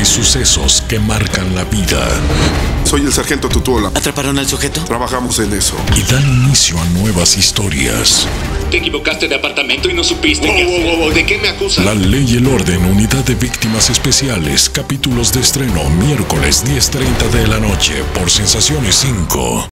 Hay sucesos que marcan la vida Soy el sargento Tutuola. ¿Atraparon al sujeto? Trabajamos en eso. y dan inicio a nuevas historias. Te equivocaste de apartamento y no supiste Wow, qué ¿De qué me acusan? La Ley y el Orden, Unidad de Víctimas Especiales, capítulos de estreno miércoles 10.30 de la noche por Sensaciones 5.